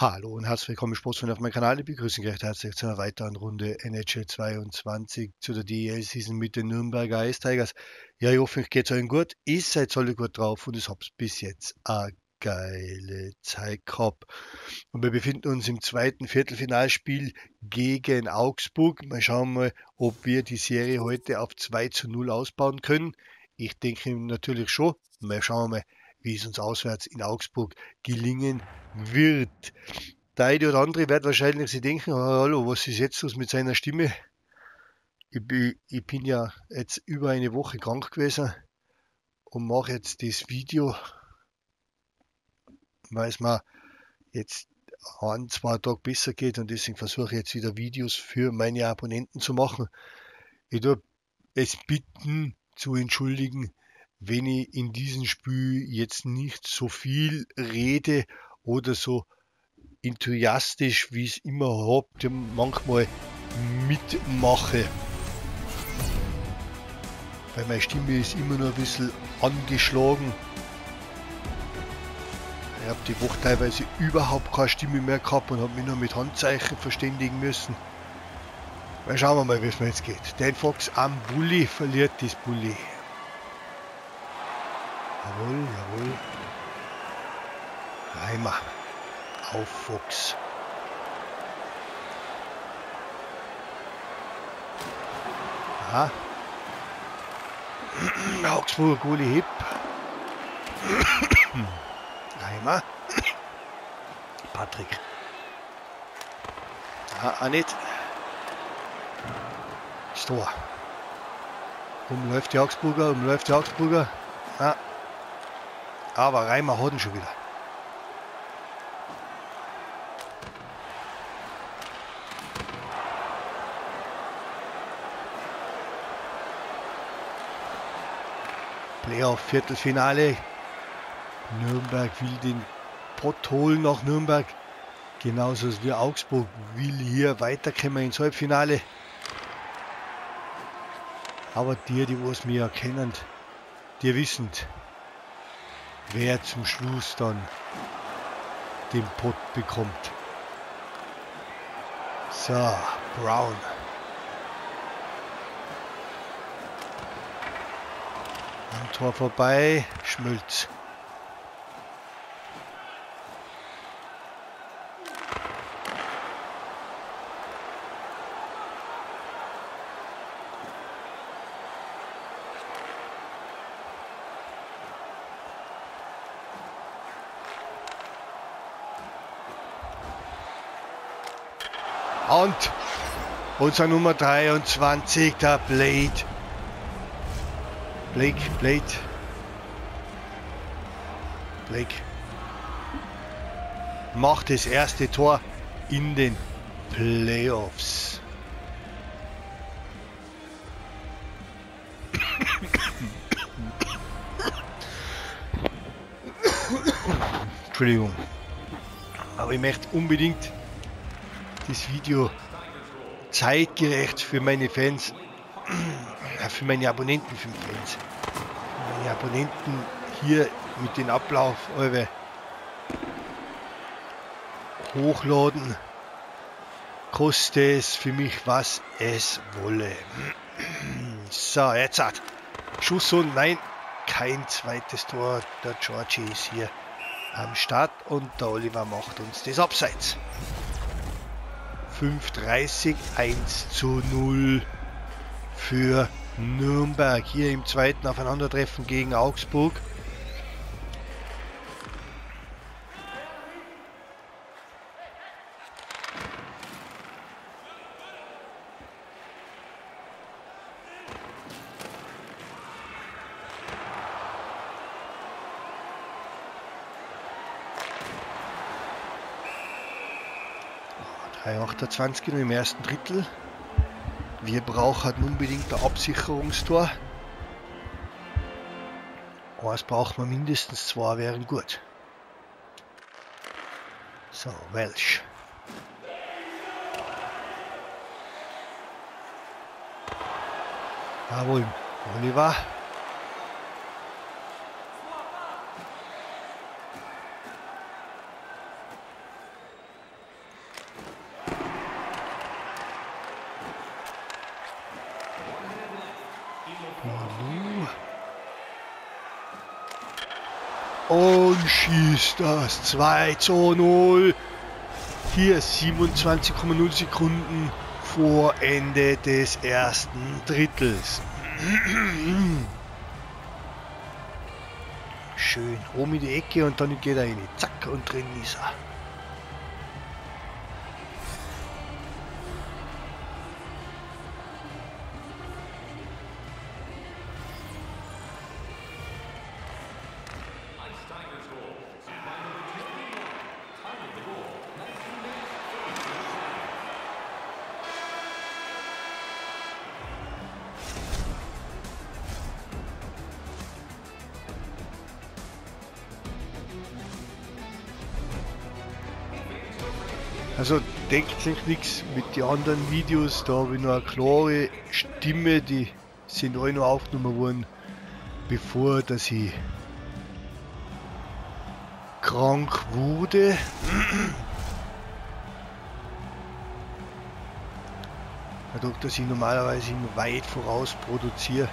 Hallo und herzlich willkommen, Sportsfreunde auf meinem Kanal. Ich begrüße euch recht herzlich zu einer weiteren Runde NHL 22 zu der DEL-Season mit den Nürnberger Ice Tigers. Ja, ich hoffe, euch geht es allen gut. Ich seid alle gut drauf und ich habe bis jetzt eine geile Zeit gehabt. Und wir befinden uns im zweiten Viertelfinalspiel gegen Augsburg. Mal schauen mal, ob wir die Serie heute auf 2 zu 0 ausbauen können. Ich denke natürlich schon. Mal schauen wir mal, wie es uns auswärts in Augsburg gelingen wird. Der eine oder andere wird wahrscheinlich sich denken, oh, hallo, was ist jetzt los mit seiner Stimme? Ich bin, ich bin ja jetzt über eine Woche krank gewesen und mache jetzt das Video, weil es mir jetzt ein, zwei Tage besser geht und deswegen versuche ich jetzt wieder Videos für meine Abonnenten zu machen. Ich tue es bitten zu entschuldigen, wenn ich in diesem Spiel jetzt nicht so viel rede oder so enthusiastisch, wie ich es immer habe, manchmal mitmache. Weil meine Stimme ist immer noch ein bisschen angeschlagen. Ich habe die Woche teilweise überhaupt keine Stimme mehr gehabt und habe mich nur mit Handzeichen verständigen müssen. Mal schauen wir mal, wie es mir jetzt geht. Dan Fox am Bulli verliert das Bulli. Jawohl, jawohl. Reimer. Auf Fuchs. Aha. Augsburg, Uli Hipp. Reimer. Patrick. Aha, nicht. Stor. Umläuft die Augsburger, umläuft die Augsburger. Ah, aber Reimer hat ihn schon wieder. Playoff Viertelfinale. Nürnberg will den Pott holen nach Nürnberg. Genauso wie Augsburg will hier weiterkommen ins Halbfinale. Aber die, die was mir erkennen, die wissen, wer zum Schluss dann den Pott bekommt. So, Brown. Am Tor vorbei, Schmülz. Und unser Nummer 23, der Blade. Blake, Blade. Blake. Macht das erste Tor in den Playoffs. Entschuldigung. Aber ich möchte unbedingt das Video zeitgerecht für meine Fans, für meine Abonnenten, für Fans, für meine Abonnenten hier mit dem Ablauf eure hochladen. Koste es für mich, was es wolle. So, jetzt hat Schuss und nein, kein zweites Tor. Der Georgie ist hier am Start und der Oliver macht uns das Abseits. 5.30 1 zu 0 für Nürnberg. Hier im zweiten Aufeinandertreffen gegen Augsburg. Bei 28 im ersten Drittel. Wir brauchen unbedingt ein Absicherungstor. Eins brauchen wir mindestens, zwei wären gut. So, Welsh. Jawohl, Oliver. Und schießt das 2 zu 0. Hier 27,0 Sekunden vor Ende des ersten Drittels. Schön, oben in die Ecke und dann geht er rein. Zack und drin ist er. Also denkt sich nichts mit den anderen Videos, da habe ich noch eine klare Stimme, die sind alle noch aufgenommen worden, bevor dass ich krank wurde. Dadurch, dass ich normalerweise immer weit voraus produziere,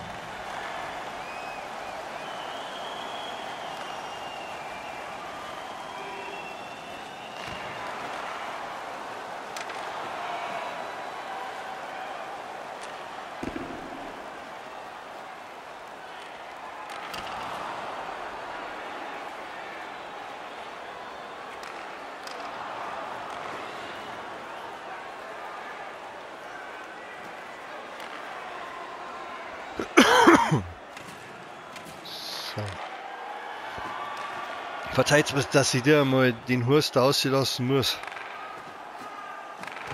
Verzeiht mir, dass ich dir mal den Hurst auslassen muss.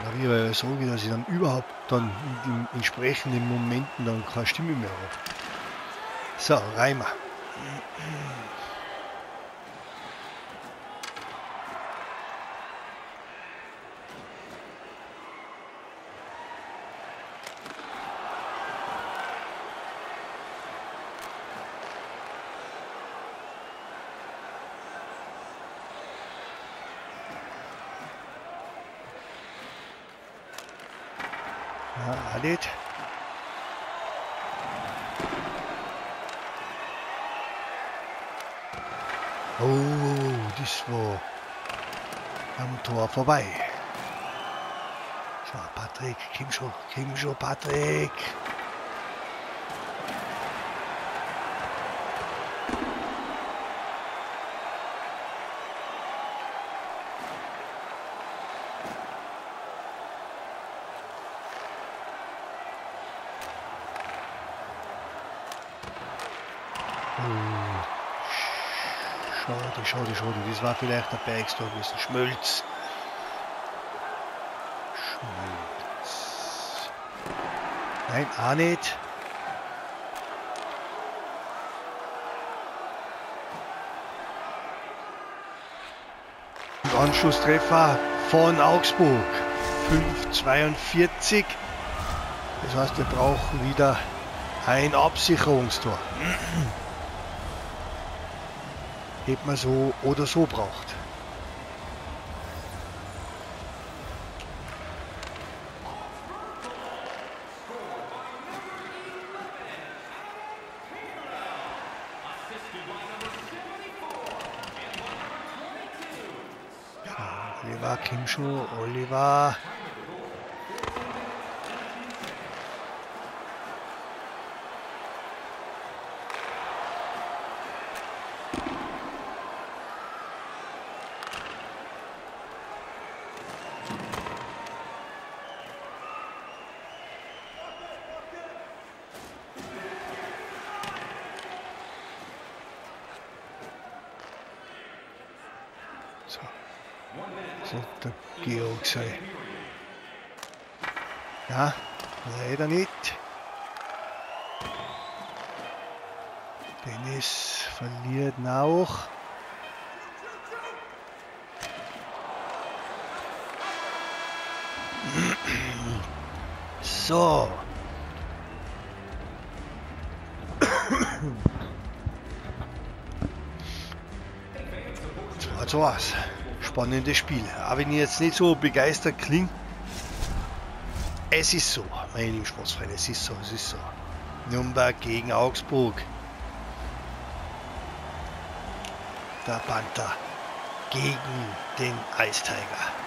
Da wäre ja so, dass ich dann überhaupt dann in den entsprechenden Momenten dann keine Stimme mehr habe. So, Reimer. Ja, Alit. Oh, das war am Tor vorbei. So, Patrick, komm schon, komm schon, Patrick. Schade, schade. Das war vielleicht der Bergstor gewesen. Schmölz. Schmölz. Nein, auch nicht. Und Anschlusstreffer von Augsburg. 5,42. Das heißt, wir brauchen wieder ein Absicherungstor. Hätte man so oder so braucht. Oliver Kimschuh, Oliver. Der Georg sein. Ja, leider nicht. Dennis verliert ihn auch. So. Zwei zu was. Spannendes Spiel. Aber wenn ich jetzt nicht so begeistert klinge, es ist so, meine lieben Sportsfreunde, es ist so, es ist so. Nürnberg gegen Augsburg. der Panther gegen den Eistiger.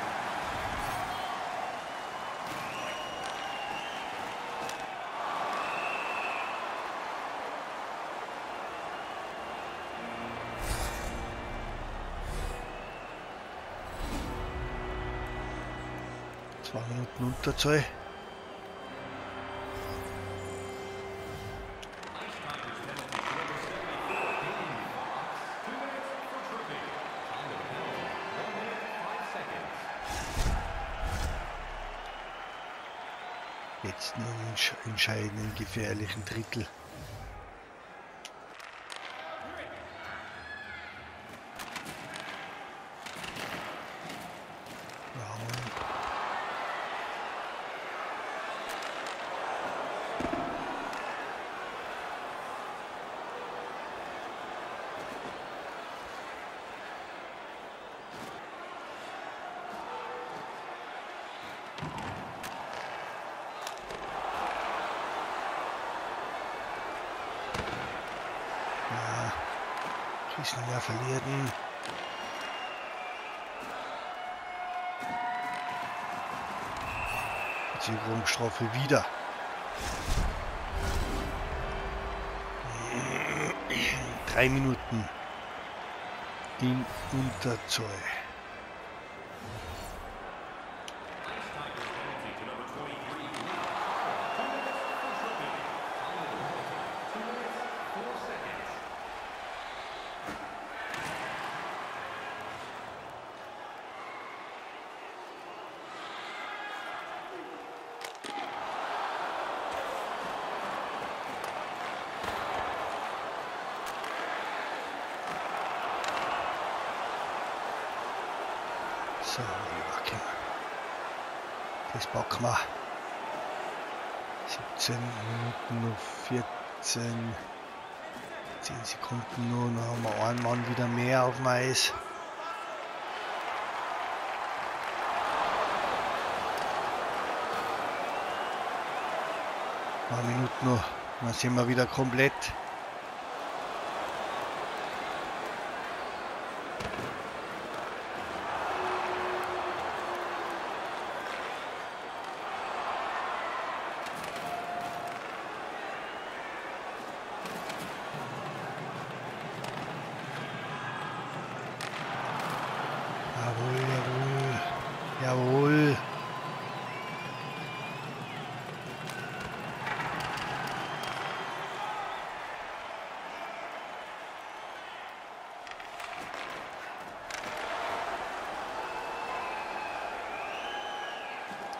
Zwei Minuten Unterzahl. Jetzt nur einen entscheidenden gefährlichen Drittel. Bisschen mehr verlieren. Verzögerungsstrafe wieder. Drei Minuten in Unterzoll. So, okay. Das packen wir. 17 Noch 14. 10 Sekunden nur, dann haben wir einen Mann wieder mehr auf dem Eis. Ein Minuten noch, dann sind wir wieder komplett. Jawohl.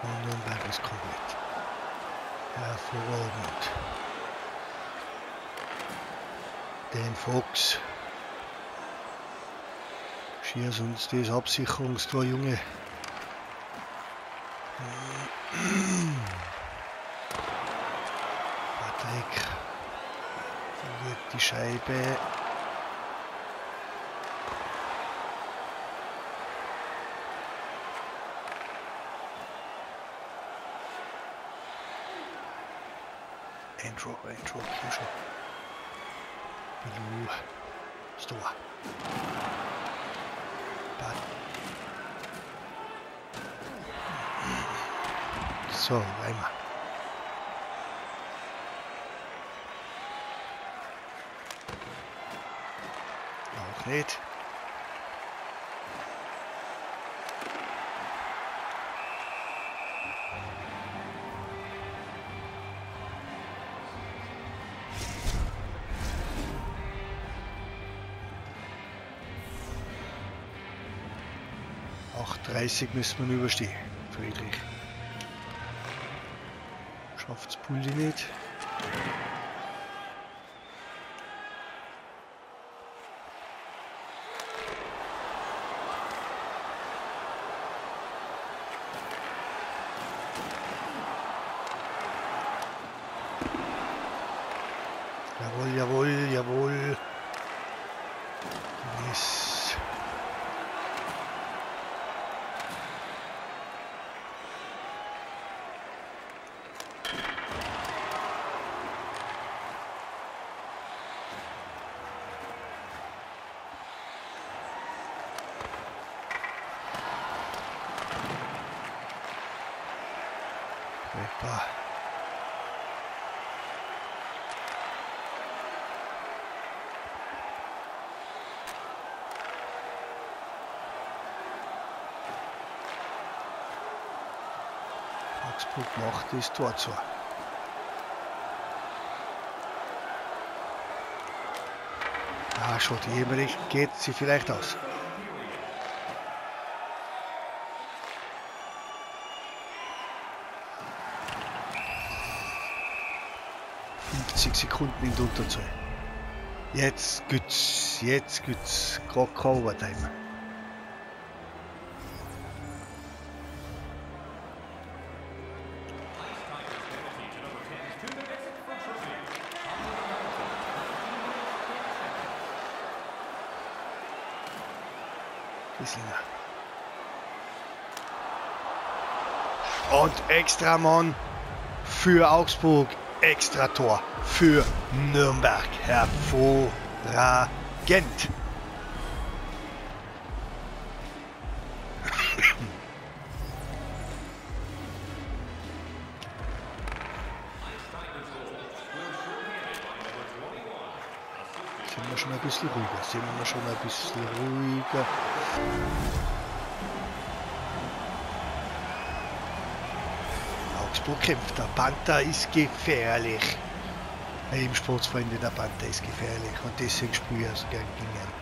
Und Nürnberg ist komplett. Hervorragend. Den Fuchs. Schier sonst das Absicherungstor, Junge. Scheibe. Andrew, Andrew, komm schon. Bilou, Stor. So, einmal. Auch nicht. Auch 30 müssen wir überstehen, Friedrich. Schafft's Pulli nicht. Jawohl, jawohl, jawohl. Yes. Ah. Augsburg macht das Tor zu. Ah, schon die Emmerich geht sie vielleicht aus. Sekunden in der Unterzahl. Jetzt gibt's, jetzt gibt's gerade kein Overtime. Und extra Mann für Augsburg. Extra Tor für Nürnberg. Hervorragend. Sind wir schon ein bisschen ruhiger, sind wir schon ein bisschen ruhiger. Augsburg kämpft, der Panther ist gefährlich. Im Sportsfreunde, der Panther ist gefährlich und deswegen spiele ich so gern gegen ihn.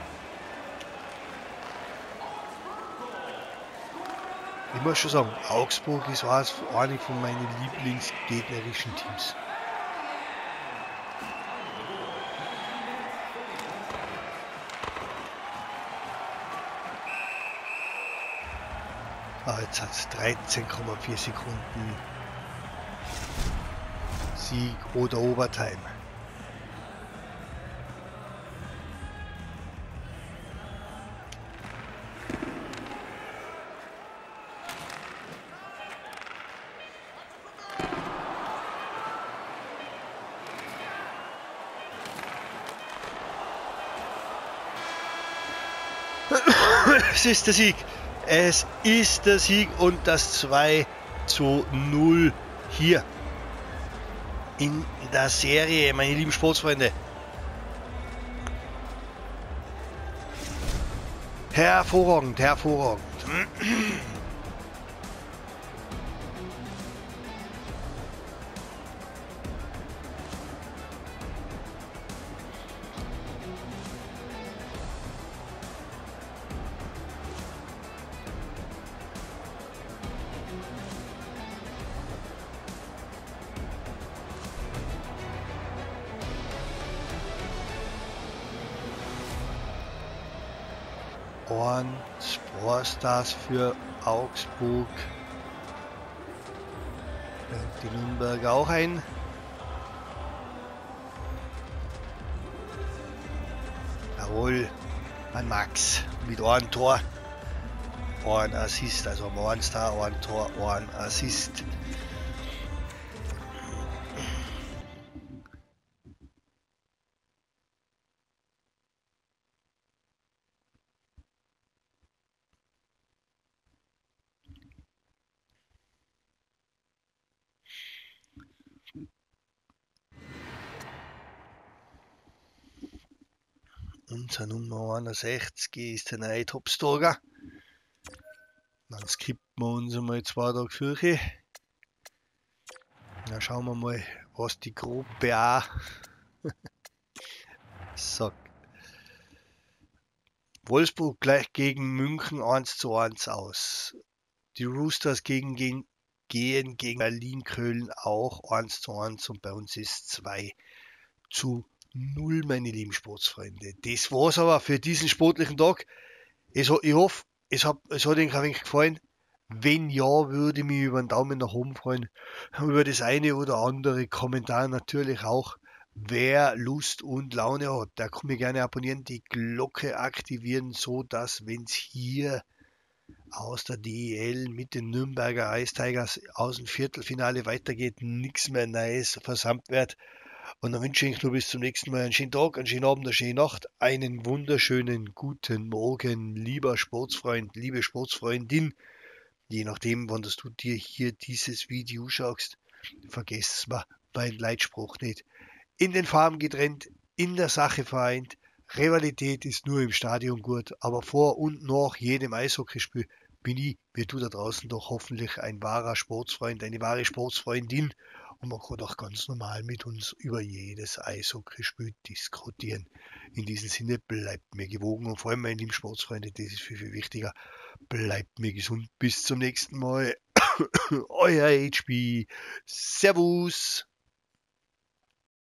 Ich muss schon sagen, Augsburg ist eine von meinen Lieblingsgegnerischen Teams. Ah, jetzt hat es 13,4 Sekunden Sieg oder Overtime. Es ist der Sieg. Es ist der Sieg und das 2 zu 0 hier in der Serie, meine lieben Sportsfreunde. Hervorragend, hervorragend. Und Sporstars für Augsburg. Die Nürnberger auch ein. Jawohl, an Max mit einem Tor, ein Assist, also ein Star, ein Tor, ein Assist. Unser Nummer 61 ist der neue Topstarter. Dann skippen wir uns einmal zwei Tage Fürche. Dann schauen wir mal, was die Gruppe A sagt. Wolfsburg gleich gegen München 1 zu 1 aus. Die Roosters gegen, gegen, gehen gegen Berlin-Köln auch 1 zu 1 und bei uns ist 2 zu null, meine lieben Sportsfreunde. Das war's aber für diesen sportlichen Tag. Ich, ich hoffe, es hat, es hat Ihnen ein wenig gefallen. Wenn ja, würde ich mich über einen Daumen nach oben freuen. Über das eine oder andere Kommentar natürlich auch. Wer Lust und Laune hat, der kann mich gerne abonnieren, die Glocke aktivieren, so dass, wenn es hier aus der DEL mit den Nürnberger Ice Tigers aus dem Viertelfinale weitergeht, nichts mehr Neues versammelt wird. Und dann wünsche ich nur bis zum nächsten Mal einen schönen Tag, einen schönen Abend, eine schöne Nacht, einen wunderschönen guten Morgen, lieber Sportsfreund, liebe Sportsfreundin, je nachdem, wann du dir hier dieses Video schaust. vergesst mal mein Leitspruch nicht. In den Farben getrennt, in der Sache vereint. Rivalität ist nur im Stadion gut, aber vor und nach jedem Eishockeyspiel bin ich, wie du da draußen doch hoffentlich ein wahrer Sportsfreund, eine wahre Sportsfreundin und man kann auch ganz normal mit uns über jedes Eishockeyspiel diskutieren. In diesem Sinne bleibt mir gewogen und vor allem, meine lieben Sportsfreunde, das ist viel, viel wichtiger, bleibt mir gesund. Bis zum nächsten Mal. Euer HB. Servus.